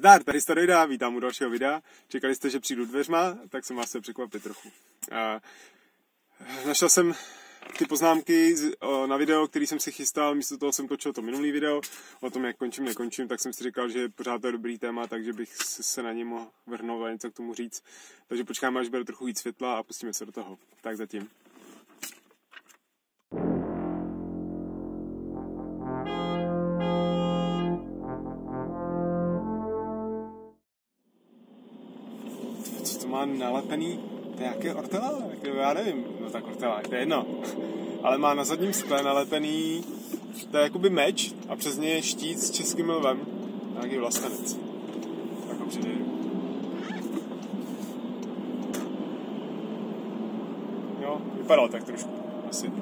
Zdar, tady Staroida, vítám u dalšího videa. Čekali jste, že přijdu dveřma, tak jsem vás se překvapit trochu. A našel jsem ty poznámky na video, který jsem si chystal, místo toho jsem točil to minulý video, o tom, jak končím, nekončím, tak jsem si říkal, že pořád to je dobrý téma, takže bych se na něj mohl vrhnout a něco k tomu říct. Takže počkáme, až bude trochu víc světla a pustíme se do toho. Tak zatím. Má nalepený, to je ortela? Já nevím, no tak ortela, to je jedno. Ale má na zadním skle nalepený, to je jakoby meč a přes něj je štít s českým lvem. Nějaký vlastenec. Tak ho předjedu. Jo, vypadal tak trošku, asi.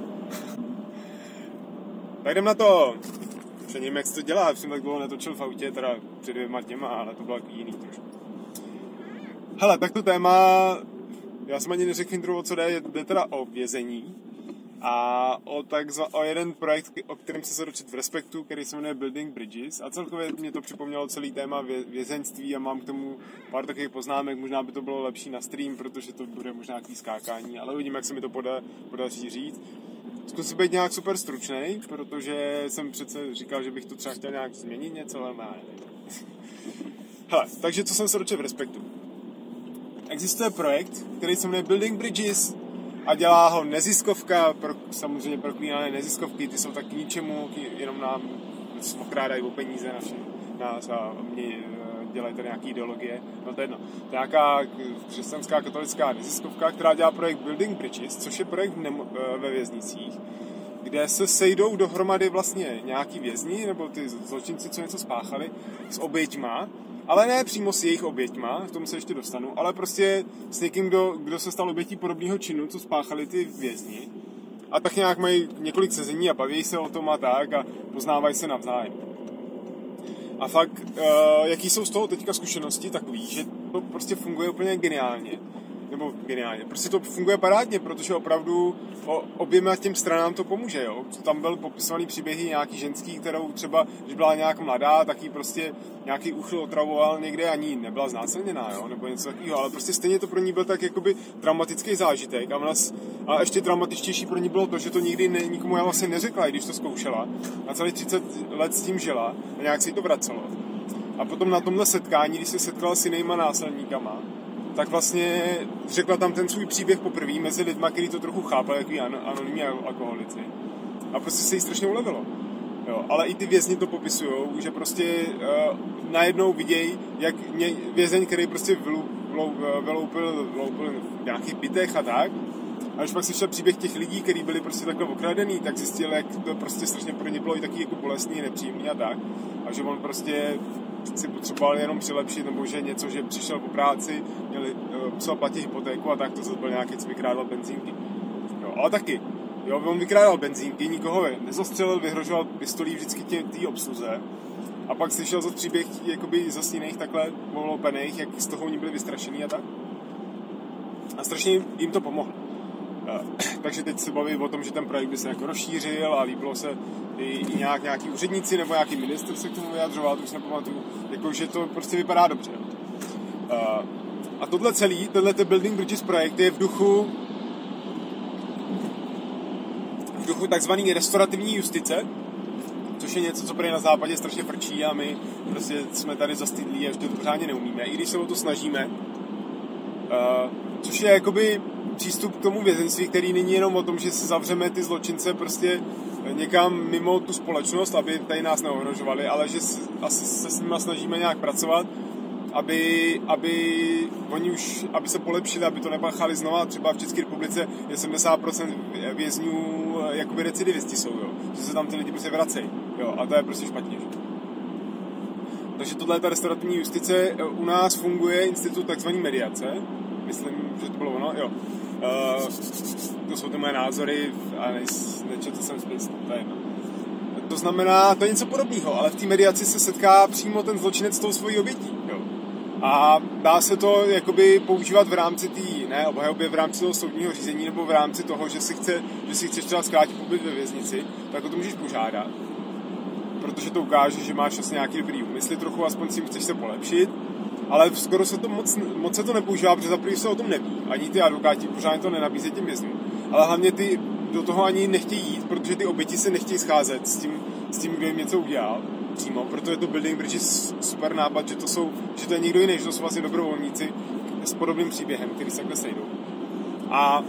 tak jdem na to. Přením, jak se to dělá, jsem tak dlouho netočil v autě, teda před dvěma těma, ale to bylo jiný trošku. Hele, tak to téma, já jsem ani neřekl intro, o co jde, jde teda o vězení a o, takzva, o jeden projekt, o kterém se dočet v Respektu, který se jmenuje Building Bridges a celkově mě to připomnělo celý téma vě, vězeňství a mám k tomu pár takových poznámek, možná by to bylo lepší na stream, protože to bude možná nějaký skákání, ale uvidím, jak se mi to poda, podaří říct. Zkusím být nějak super stručný, protože jsem přece říkal, že bych to třeba chtěl nějak změnit něco, ale ne. Hele, takže co jsem se dočet v Respektu? Existuje projekt, který se jmenuje Building Bridges a dělá ho neziskovka, pro, samozřejmě proklínané neziskovky, ty jsou tak k ničemu, jenom nám okrádají o peníze naše, nás a mě eh, dělají tady nějaké ideologie, no to je jedno. To je nějaká křesťanská katolická neziskovka, která dělá projekt Building Bridges, což je projekt eh, ve věznicích, kde se sejdou dohromady vlastně nějaký vězni, nebo ty zločinci, co něco spáchali, s oběťma ale ne přímo s jejich oběťma, k tomu se ještě dostanu, ale prostě s někým, kdo, kdo se stal obětí podobného činu, co spáchali ty vězni. A tak nějak mají několik sezení a baví se o tom a tak a poznávají se navzájem. A fakt, uh, jaký jsou z toho teďka zkušenosti, takový, že to prostě funguje úplně geniálně nebo geniálně. Prostě to funguje parádně, protože opravdu oběma těm stranám to pomůže, jo. Tam byl popisovaný příběhy nějaký ženský, kterou třeba, když byla nějak mladá, tak jí prostě nějaký uchyl otravoval někde, ani nebyla znásilněná, jo, nebo něco takového, ale prostě stejně to pro ní byl tak jakoby dramatický zážitek a, ona, a ještě dramatičtější pro ní bylo to, že to nikdy ne, nikomu já vlastně neřekla, když to zkoušela a celý 30 let s tím žila a nějak si to vracelo. A potom na tomhle setkání, když se setkala s jinýma násilníkama, tak vlastně řekla tam ten svůj příběh poprvé mezi lidma, který to trochu chápali, jako an- anonymní alkoholici. A prostě se jí strašně ulevilo. Jo, ale i ty vězni to popisují, že prostě uh, najednou vidějí, jak mě, vězeň, který prostě vyloupil, vyloupil v nějakých bytech a tak, a když pak slyšel příběh těch lidí, kteří byli prostě takhle okradený, tak zjistil, jak to prostě strašně pro ně bylo i taky jako bolestný, nepříjemný a tak. A že on prostě si potřeboval jenom přilepšit, nebo že něco, že přišel po práci, měli, uh, musel platit hypotéku a tak, to byl nějaký, co vykrádal benzínky. Jo, ale taky, jo, on vykrádal benzínky, nikoho nezastřelil, vyhrožoval pistolí vždycky té obsluze. A pak slyšel za příběh jakoby zase jiných takhle poloupených, jak z toho oni byli vystrašení a tak. A strašně jim to pomohlo. Takže teď se baví o tom, že ten projekt by se jako rozšířil a líbilo se i, i nějak, nějaký úředníci nebo nějaký minister se k tomu vyjadřoval, to už nepamatuju, jako, že to prostě vypadá dobře. A tohle celý, tenhle Building Bridges projekt je v duchu v duchu takzvané restaurativní justice, což je něco, co prý na západě strašně frčí a my prostě jsme tady zastydlí a ještě to pořádně neumíme, i když se o to snažíme. Uh, což je jakoby přístup k tomu vězenství, který není jenom o tom, že si zavřeme ty zločince prostě někam mimo tu společnost, aby tady nás neohrožovali, ale že asi se s nimi snažíme nějak pracovat, aby, aby oni už, aby se polepšili, aby to nepáchali znova. Třeba v České republice je 70% vězňů jakoby recidivisti jsou, jo. Že se tam ty lidi prostě vracejí, jo. A to je prostě špatně, že? Takže tohle je ta restaurativní justice. U nás funguje institut takzvaný mediace. Myslím, že to bylo ono, jo. Uh, to jsou ty moje názory a nečetl jsem spis, to je. To znamená, to je něco podobného, ale v té mediaci se setká přímo ten zločinec s tou svojí obětí. Jo. A dá se to jakoby používat v rámci té, ne, obhajoby v rámci toho soudního řízení nebo v rámci toho, že si, chce, že si chceš třeba zkrátit pobyt ve věznici, tak o to můžeš požádat. protože to ukáže, že máš vlastně nějaký dobrý úmysly trochu, aspoň si chceš se polepšit, ale skoro se to moc, moc se to nepoužívá, protože za se o tom neví. Ani ty advokáti pořádně to nenabízejí těm vězňům. Ale hlavně ty do toho ani nechtějí jít, protože ty oběti se nechtějí scházet s tím, s tím kdo jim něco udělal přímo, proto je to Building Bridge super nápad, že to, jsou, že to je někdo jiný, že to jsou vlastně dobrovolníci s podobným příběhem, který se takhle sejdou. A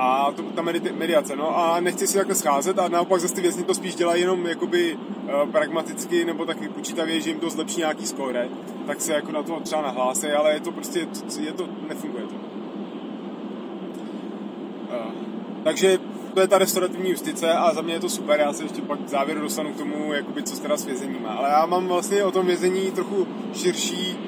a to, ta mediace, no a nechci si takhle scházet a naopak zase ty vězni to spíš dělají jenom jakoby uh, pragmaticky nebo tak vypočítavě, že jim to zlepší nějaký skóre, tak se jako na to třeba nahlásí, ale je to prostě, je to, nefunguje to. Uh, takže to je ta restaurativní justice a za mě je to super, já se ještě pak v závěru dostanu k tomu, jakoby, co teda s vězením má. Ale já mám vlastně o tom vězení trochu širší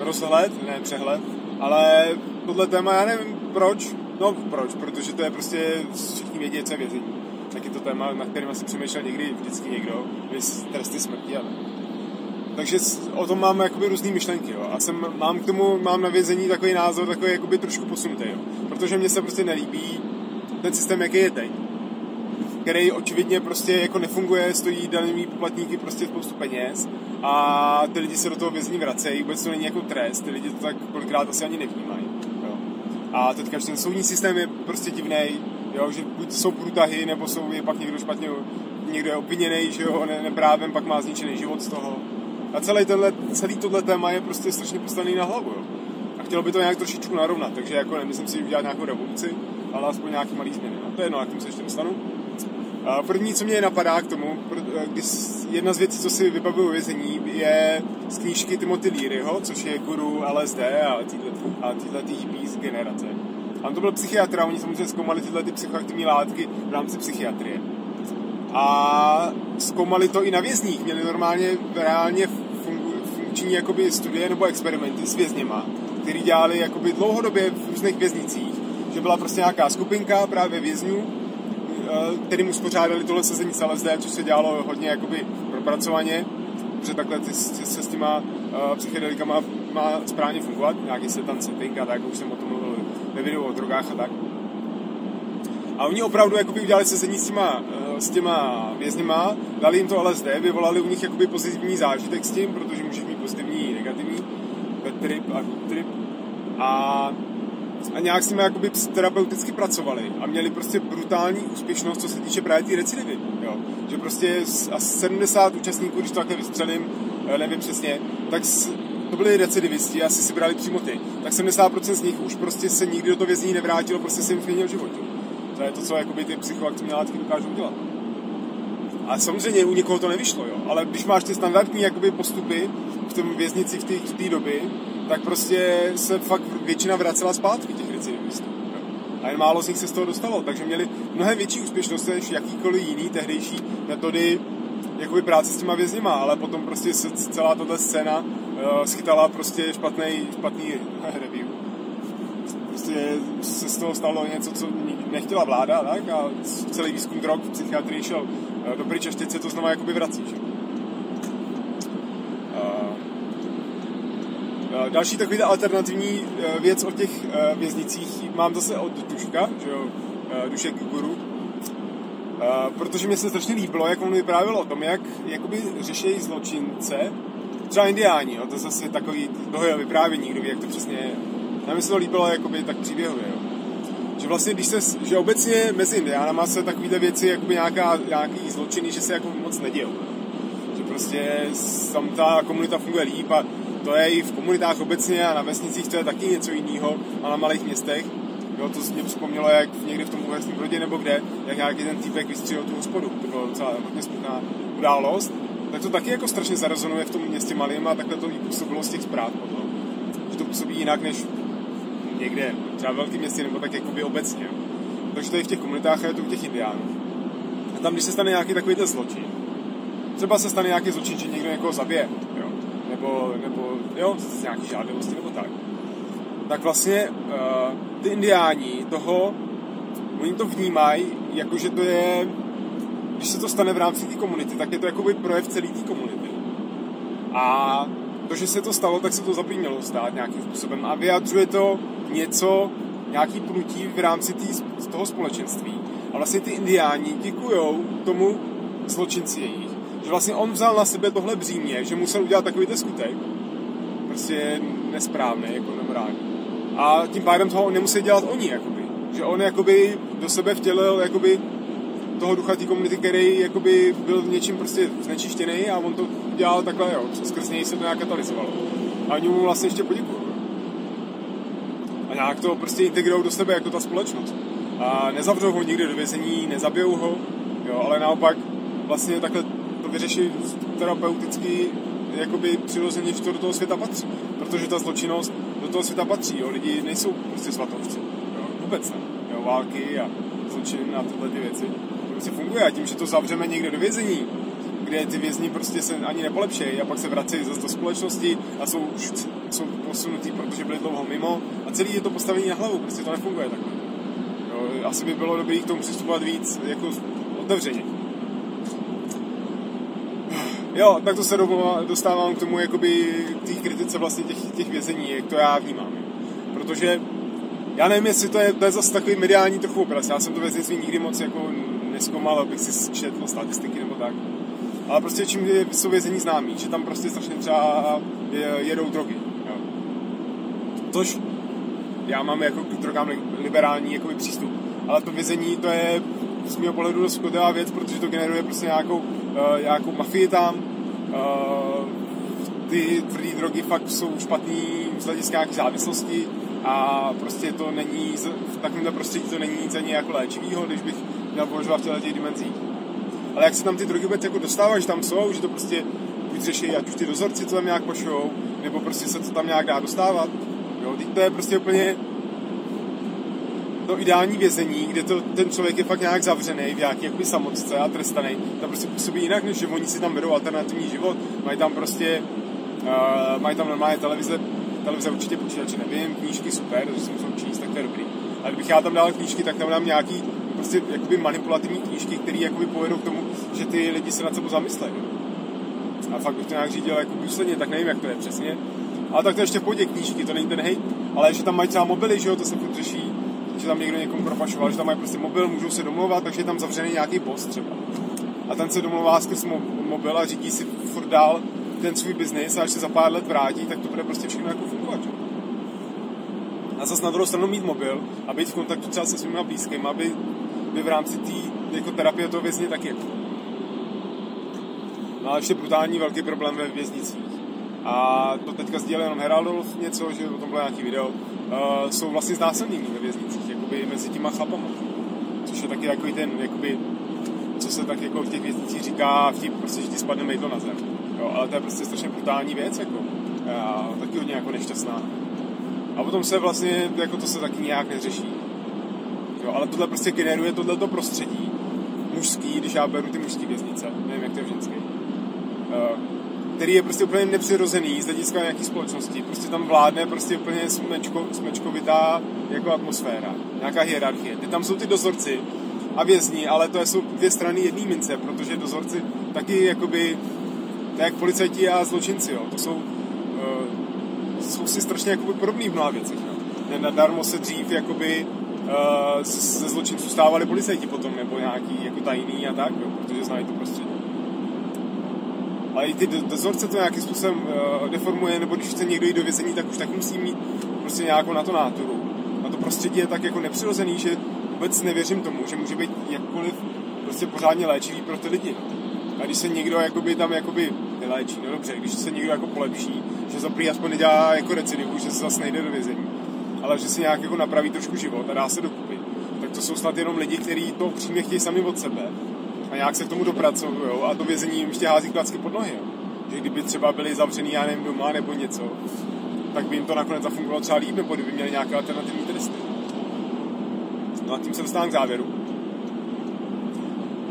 rozhled, ne přehled, ale tohle téma, já nevím proč, no proč, protože to je prostě, všichni vědí, co je vězení. Tak je to téma, na kterým asi přemýšlel někdy vždycky někdo, vys tresty smrti, ale takže o tom mám jakoby různé myšlenky, jo. A jsem, mám k tomu, mám na vězení takový názor, takový jakoby trošku posunutý, jo. Protože mně se prostě nelíbí ten systém, jaký je teď, který očividně prostě jako nefunguje, stojí daňový poplatníky prostě spoustu peněz a ty lidi se do toho vězní vracejí, vůbec to není jako trest, ty lidi to tak kolikrát asi ani nevnímají. A teďka ten soudní systém je prostě divný, jo, že buď jsou průtahy, nebo jsou, je pak někdo špatně, někdo je obviněný, že jo, ne, neprávem, pak má zničený život z toho. A celý, tenhle, celý tohle téma je prostě strašně postavený na hlavu, jo. A chtělo by to nějak trošičku narovnat, takže jako nemyslím si udělat nějakou revoluci, ale aspoň nějaký malý změny. No, to je jedno, jak tomu se ještě dostanu. První, co mě napadá k tomu, když jedna z věcí, co si vybavuju vězení, je z knížky Timothy Learyho, což je guru LSD a tyhle ty hippies generace. A to byl psychiatr a oni samozřejmě zkoumali tyhle ty psychoaktivní látky v rámci psychiatrie. A zkoumali to i na vězních. Měli normálně reálně funkční jakoby studie nebo experimenty s vězněma, který dělali jakoby dlouhodobě v různých věznicích že byla prostě nějaká skupinka právě vězňů, eh, kterým uspořádali tohle sezení s LSD, což se dělalo hodně jakoby propracovaně, protože takhle ty, ty se s těma uh, psychedelikama má správně fungovat, nějaký se tam setting a tak, už jsem o tom mluvil ve videu o drogách a tak. A oni opravdu jakoby udělali sezení s těma, uh, s těma vězněma, dali jim to LSD, vyvolali u nich jakoby pozitivní zážitek s tím, protože můžeš mít pozitivní, negativní, trip a trip. A a nějak s nimi jakoby terapeuticky pracovali a měli prostě brutální úspěšnost, co se týče právě té recidivy. Jo. Že prostě asi 70 účastníků, když to takhle vystřelím, eh, nevím přesně, tak to byli recidivisti, asi si brali přímo ty, tak 70% z nich už prostě se nikdy do toho vězení nevrátilo, prostě se jim změnil život. To je to, co jakoby ty psychoaktivní látky dokážou dělat. A samozřejmě u někoho to nevyšlo, jo. ale když máš ty standardní jakoby, postupy v tom věznici v té doby, tak prostě se fakt většina vracela zpátky těch recidivistů. A jen málo z nich se z toho dostalo, takže měli mnohem větší úspěšnost než jakýkoliv jiný tehdejší metody jakoby práce s těma vězněma, ale potom prostě se celá tato scéna uh, schytala prostě špatný, špatný review. Prostě se z toho stalo něco, co nechtěla vláda, tak? A celý výzkum drog v psychiatrii šel uh, do pryč a teď se to znova jakoby vrací, že? Další takový alternativní eh, věc o těch eh, věznicích mám zase od Duška, že jo, Dušek Guru, protože mi se strašně líbilo, jak on vyprávěl o tom, jak jakoby řeší zločince, třeba indiáni, jo, to zase takový dlouhé vyprávění, kdo ví, jak to přesně je. Nám se to líbilo jakoby tak příběhově, jo. Že vlastně, když se, že obecně mezi indiánama se takovýhle věci, jakoby nějaká, nějaký zločiny, že se jako moc nedějou. Že prostě tam ta komunita funguje líp a to je i v komunitách obecně a na vesnicích to je taky něco jiného a na malých městech. Jo, to mě připomnělo, jak někdy v tom Uherském Brodě nebo kde, jak nějaký ten týpek vystřelil tu hospodu. To bylo docela hodně smutná událost. Tak to taky jako strašně zarezonuje v tom městě malým a takhle to i působilo z těch zpráv potom. Že to působí jinak než někde, třeba v velkém městě nebo tak jakoby obecně. Takže to je v těch komunitách a je to u těch indiánů. A tam, když se stane nějaký takový ten zločin, třeba se stane nějaký zločin, že někdo někoho zabije, nebo, nebo jo, z nějaký žádosti nebo tak, tak vlastně uh, ty indiáni toho, oni to vnímají, jako že to je, když se to stane v rámci té komunity, tak je to jakoby projev celé té komunity. A to, že se to stalo, tak se to mělo stát nějakým způsobem a vyjadřuje to něco, nějaký pnutí v rámci tý, toho společenství. A vlastně ty indiáni děkují tomu zločinci jejich. Že vlastně on vzal na sebe tohle břímě, že musel udělat takový skutek, prostě nesprávný, jako nemorální. A tím pádem toho nemusí dělat oni, jakoby. Že on jakoby do sebe vtělil jakoby toho ducha té komunity, který jakoby byl něčím prostě znečištěný a on to dělal takhle, jo, skrz něj se to nějak katalyzovalo. A oni mu vlastně ještě poděkují. A nějak to prostě integrují do sebe jako ta společnost. A nezavřou ho nikdy do vězení, nezabijou ho, jo, ale naopak vlastně takhle to vyřeší terapeuticky jakoby přirozeně, že to do toho světa patří. Protože ta zločinnost do toho světa patří, jo. Lidi nejsou prostě svatovci, jo. Vůbec ne. Jo, války a zločiny a tyhle ty věci. To prostě funguje a tím, že to zavřeme někde do vězení, kde ty vězni prostě se ani nepolepšejí a pak se vracejí zase do společnosti a jsou jsou posunutý, protože byli dlouho mimo a celý je to postavení na hlavu, prostě to nefunguje takhle. Jo, asi by bylo dobré k tomu přistupovat víc jako otevřeně. Jo, tak to se dostávám k tomu, jakoby k té kritice vlastně těch, těch vězení, jak to já vnímám. Protože já nevím, jestli to je, to je zase takový mediální trochu obraz. Já jsem to věznictví nikdy moc jako neskoumal, abych si četl statistiky nebo tak. Ale prostě čím jsou vězení známí, že tam prostě strašně třeba jedou drogy. Jo. Tož já mám jako k drogám liberální jakoby přístup. Ale to vězení, to je z mého pohledu dost věc, protože to generuje prostě nějakou, nějakou mafii tam. Uh, ty tvrdé drogy fakt jsou špatný z hlediska nějaké závislosti a prostě to není, v takovémhle prostředí to není nic ani jako léčivého, když bych měl považovat v těch dimenzích. Ale jak se tam ty drogy vůbec jako dostávají, že tam jsou, že to prostě buď řeší, ať už ty dozorci to tam nějak pošou, nebo prostě se to tam nějak dá dostávat. Jo, teď to je prostě úplně to ideální vězení, kde to, ten člověk je fakt nějak zavřený v nějaký jakoby samotce a trestaný, tam prostě působí jinak, než že oni si tam vedou alternativní život, mají tam prostě, uh, mají tam normálně televize, televize určitě počítače nevím, knížky super, že se musím číst, tak to je dobrý. Ale kdybych já tam dal knížky, tak tam dám nějaký prostě jakoby manipulativní knížky, které jakoby povedou k tomu, že ty lidi se nad sebou zamyslejí. A fakt bych to nějak řídil jako důsledně, tak nevím, jak to je přesně. Ale tak to ještě v knížky, to není ten hejt. Ale že tam mají třeba mobily, že jo, to se furt řeší že tam někdo někomu propašoval, že tam mají prostě mobil, můžou se domlouvat, takže je tam zavřený nějaký post třeba. A ten se domlouvá skrz mobil a řídí si furt dál ten svůj biznis a až se za pár let vrátí, tak to bude prostě všechno jako fungovat. Že? A zase na druhou stranu mít mobil a být v kontaktu třeba se svými blízkými, aby by v rámci té jako terapie toho vězně taky. No a ještě brutální velký problém ve věznicích. A to teďka sdílel jenom Heraldolf něco, že o tom bylo nějaký video, uh, jsou vlastně znásilnění ve věznicích, jakoby mezi těma chlapama. Což je taky takový ten, jakoby, co se tak jako v těch věznicích říká, vtip, prostě, že ti spadne mejdlo na zem. Jo, ale to je prostě strašně brutální věc, jako. A taky hodně jako nešťastná. A potom se vlastně, jako to se taky nějak neřeší. Jo, ale tohle prostě generuje tohleto prostředí mužský, když já beru ty mužské věznice, nevím, jak to je v ženské. Uh, který je prostě úplně nepřirozený z hlediska nějaké společnosti. Prostě tam vládne prostě úplně smečko, smečkovitá jako atmosféra, nějaká hierarchie. Ty tam jsou ty dozorci a vězni, ale to jsou dvě strany jedné mince, protože dozorci taky jakoby, tak jak policajti a zločinci, jo, to jsou, uh, jsou si strašně jakoby podobný v mnoha věcech. No. Nadarmo se dřív jakoby uh, ze zločinců stávali policajti potom, nebo nějaký jako tajný a tak, jo, protože znají to prostředí ale i ty dozorce to nějakým způsobem uh, deformuje, nebo když chce někdo jít do vězení, tak už tak musí mít prostě nějakou na to náturu. A to prostředí je tak jako nepřirozený, že vůbec nevěřím tomu, že může být jakkoliv prostě pořádně léčivý pro ty lidi. A když se někdo jakoby tam jakoby neléčí, no dobře, když se někdo jako polepší, že za prý aspoň nedělá jako recidivu, že se zase nejde do vězení, ale že si nějak jako napraví trošku život a dá se dokupy, tak to jsou snad jenom lidi, kteří to přímě chtějí sami od sebe a nějak se k tomu dopracují a to vězení jim ještě hází klacky pod nohy. Jo. Že kdyby třeba byli zavřený, já nevím, doma nebo něco, tak by jim to nakonec zafungovalo třeba líp, nebo kdyby měli nějaké alternativní tresty. No a tím se dostávám k závěru.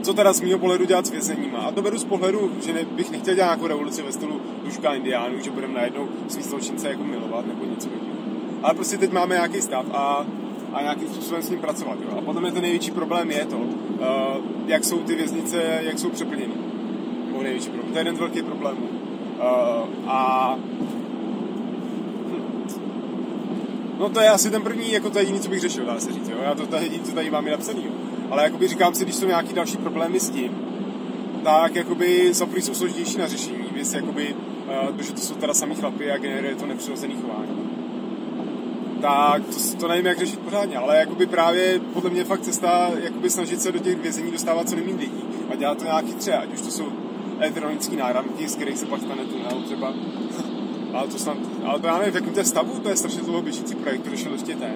Co teda z mého pohledu dělat s vězeníma? A to beru z pohledu, že ne, bych nechtěl dělat nějakou revoluci ve stylu duška indiánů, že budeme najednou svý jako milovat nebo něco takového. Ale prostě teď máme nějaký stav a a nějakým způsobem s ním pracovat. Jo. A potom je ten největší problém je to, uh, jak jsou ty věznice, jak jsou přeplněny. To největší problém. To je jeden z velkých problémů. Uh, a hm. No to je asi ten první, jako to jediný, co bych řešil, dá se říct. Jo. Já to, to jediný, co tady mám je napsaný. Jo. Ale jakoby říkám si, když jsou nějaký další problémy s tím, tak jakoby za jsou složitější na řešení, věc jakoby, uh, to, že to jsou teda samý chlapy a generuje to nepřirozený chování. Tak to, to nevím, jak řešit pořádně, ale jakoby právě podle mě fakt cesta jakoby snažit se do těch vězení dostávat co nejméně lidí a dělat to nějaký třeba, ať už to jsou elektronické náramky, z kterých se pak stane tunel třeba. ale to snad, ale to já nevím, v jakém to je stavu, to je strašně dlouho běžící projekt, šel ještě ten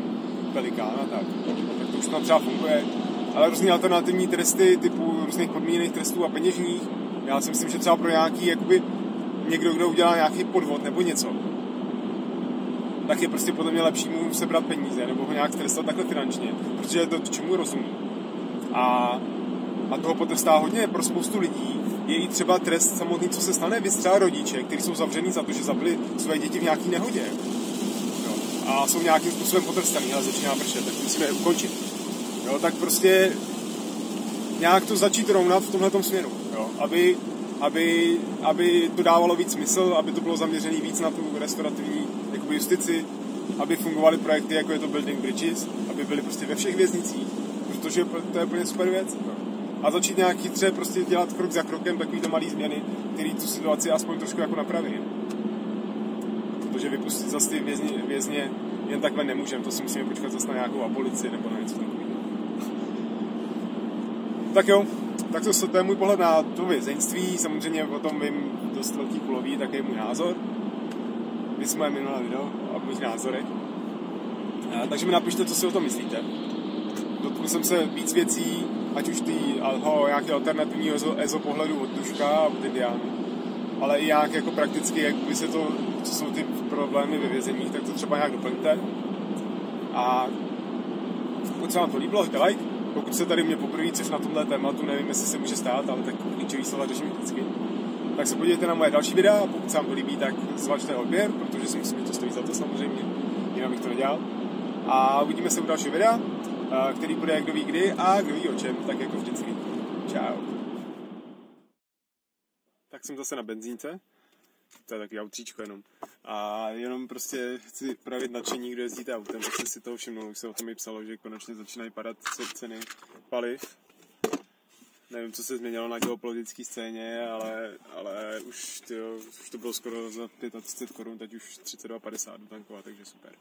Pelikán a tak. Tak to už tam třeba funguje. Ale různé alternativní tresty typu různých podmíněných trestů a peněžních, já si myslím, že třeba pro nějaký, jakoby, někdo, kdo udělá nějaký podvod nebo něco, tak je prostě podle mě lepší mu sebrat peníze nebo ho nějak trestat takhle finančně, protože je to čemu rozumí. A, a toho potrestá hodně pro spoustu lidí. Je i třeba trest samotný, co se stane, vy třeba rodiče, kteří jsou zavření za to, že zabili své děti v nějaký nehodě. Jo. A jsou nějakým způsobem potrestaný, ale začíná pršet, tak musíme je ukončit. Jo, tak prostě nějak to začít rovnat v tomhle směru. Jo. Aby, aby, aby to dávalo víc smysl, aby to bylo zaměřené víc na tu restaurativní jakoby justici, aby fungovaly projekty, jako je to Building Bridges, aby byly prostě ve všech věznicích, protože to je úplně super věc. A začít nějak chytře prostě dělat krok za krokem takovýto malý změny, který tu situaci aspoň trošku jako napraví. Protože vypustit zase ty vězně, vězně jen takhle nemůžeme, to si musíme počkat zase na nějakou abolici nebo na něco takového. Tak jo, tak to, to je můj pohled na to vězeňství, samozřejmě o tom vím dost velký kulový, tak je můj názor viděli jsme minulé video o mých názorech. A, takže mi napište, co si o tom myslíte. Dotknu jsem se víc věcí, ať už ty alho, nějaké alternativní EZO, EZO pohledu od Duška a od Indiánu, ale i nějak jako prakticky, jak by se to, co jsou ty problémy ve vězeních, tak to třeba nějak doplňte. A pokud se vám to líbilo, hejte like. Pokud se tady mě poprvé což na tomhle tématu, nevím, jestli se může stát, ale tak klíčový slova řeším vždycky tak se podívejte na moje další videa pokud se vám to líbí, tak zvažte odběr, protože si myslím, že to stojí za to samozřejmě, jinak bych to nedělal. A uvidíme se u dalšího videa, eh, který bude kdo ví kdy a kdo ví o čem, tak jako vždycky. Čau. Tak jsem zase na benzínce, to je takový autříčko jenom. A jenom prostě chci pravit nadšení, kdo jezdíte autem, protože si toho všimnul, už se o tom i psalo, že konečně začínají padat ceny paliv nevím, co se změnilo na geopolitické scéně, ale, ale už, tyjo, už to bylo skoro za 35 korun, teď už 32,50 tankovat, takže super.